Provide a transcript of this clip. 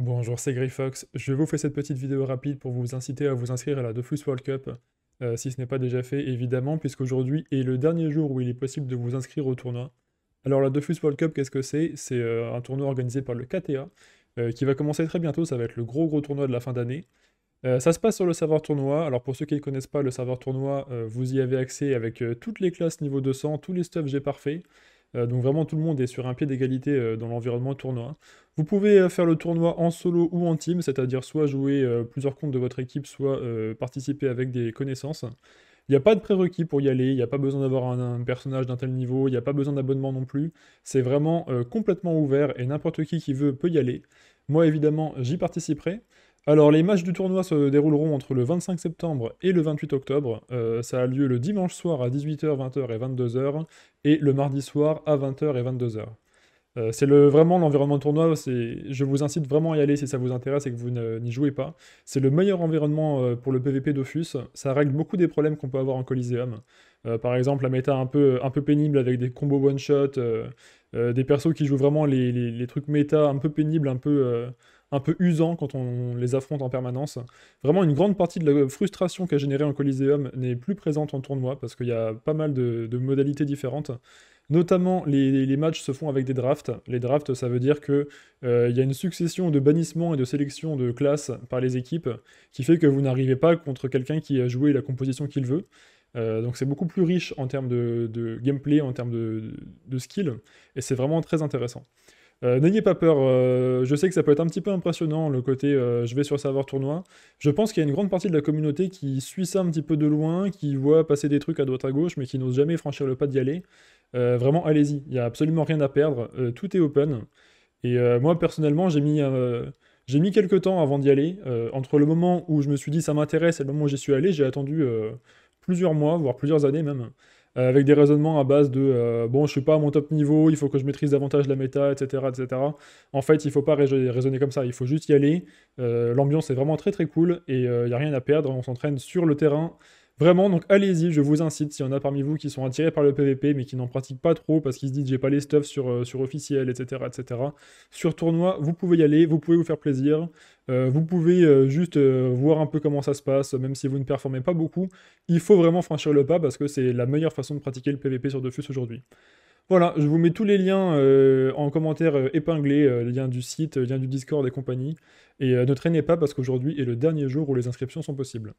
Bonjour, c'est Greyfox. Je vous fais cette petite vidéo rapide pour vous inciter à vous inscrire à la Dofus World Cup, euh, si ce n'est pas déjà fait, évidemment, puisqu'aujourd'hui est le dernier jour où il est possible de vous inscrire au tournoi. Alors la Dofus World Cup, qu'est-ce que c'est? C'est euh, un tournoi organisé par le KTA, euh, qui va commencer très bientôt, ça va être le gros gros tournoi de la fin d'année. ça se passe sur le serveur tournoi, alors pour ceux qui ne connaissent pas le serveur tournoi, vous y avez accès avec toutes les classes niveau 200, tous les stuffs j'ai parfait. Euh, donc vraiment tout le monde est sur un pied d'égalité euh, dans l'environnement tournoi. Vous pouvez euh, faire le tournoi en solo ou en team, c'est-à-dire soit jouer plusieurs comptes de votre équipe, soit participer avec des connaissances. Il n'y a pas de prérequis pour y aller, il n'y a pas besoin d'avoir un, personnage d'un tel niveau, il n'y a pas besoin d'abonnement non plus. C'est vraiment complètement ouvert et n'importe qui qui veut peut y aller. Moi évidemment j'y participerai. Alors les matchs du tournoi se dérouleront entre le 25 septembre et le 28 octobre. Euh, ça a lieu le dimanche soir à 18h, 20h et 22h, et le mardi soir à 20h et 22h. Euh, c'est vraiment l'environnement de tournoi, je vous incite vraiment à y aller si ça vous intéresse et que vous n'y jouez pas. C'est le meilleur environnement euh, pour le PvP Dofus, ça règle beaucoup des problèmes qu'on peut avoir en Coliseum. par exemple, la méta un peu, un pénible avec des combos one-shot, des persos qui jouent vraiment les, trucs méta un peu pénibles, un peu un peu usant quand on les affronte en permanence. Vraiment, une grande partie de la frustration qu'a généré un Coliseum n'est plus présente en tournoi, parce qu'il y a pas mal de, modalités différentes. Notamment, les, matchs se font avec des drafts. Les drafts, ça veut dire qu'il euh, y a une succession de bannissements et de sélections de classes par les équipes, qui fait que vous n'arrivez pas contre quelqu'un qui a joué la composition qu'il veut. Euh, donc c'est beaucoup plus riche en termes de, gameplay, en termes de, de skill, et c'est vraiment très intéressant. Euh, n'ayez pas peur, euh, je sais que ça peut être un petit peu impressionnant le côté euh, je vais sur serveur tournoi. Je pense qu'il y a une grande partie de la communauté qui suit ça un petit peu de loin, qui voit passer des trucs à droite à gauche, mais qui n'ose jamais franchir le pas d'y aller. vraiment, allez-y, il n'y a absolument rien à perdre, tout est open. Et moi personnellement, j'ai mis, j'ai mis quelques temps avant d'y aller. entre le moment où je me suis dit ça m'intéresse et le moment où j'y suis allé, j'ai attendu plusieurs mois, voire plusieurs années même. Euh, avec des raisonnements à base de euh, bon, je suis pas à mon top niveau, il faut que je maîtrise davantage la méta, etc. etc. En fait, il faut pas raisonner comme ça, il faut juste y aller. Euh, l'ambiance est vraiment très très cool et il n'y a rien à perdre, on s'entraîne sur le terrain Vraiment, donc allez-y, je vous incite, s'il y en a parmi vous qui sont attirés par le PVP, mais qui n'en pratiquent pas trop parce qu'ils se disent j'ai pas les stuffs sur, euh, sur officiel, etc., etc. Sur tournoi, vous pouvez y aller, vous pouvez vous faire plaisir, euh, vous pouvez euh, juste voir un peu comment ça se passe, même si vous ne performez pas beaucoup. Il faut vraiment franchir le pas parce que c'est la meilleure façon de pratiquer le PVP sur Dofus aujourd'hui. Voilà, je vous mets tous les liens en commentaire épinglés, lien du site, lien du Discord et compagnie. Et ne traînez pas parce qu'aujourd'hui est le dernier jour où les inscriptions sont possibles.